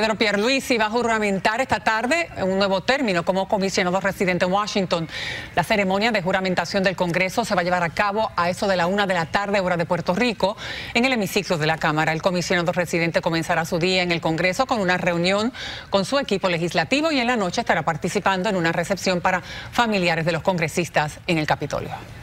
Pedro Pierluisi va a juramentar esta tarde un nuevo término como comisionado residente en Washington. La ceremonia de juramentación del Congreso se va a llevar a cabo a eso de la una de la tarde, hora de Puerto Rico, en el hemiciclo de la Cámara. El comisionado residente comenzará su día en el Congreso con una reunión con su equipo legislativo y en la noche estará participando en una recepción para familiares de los congresistas en el Capitolio.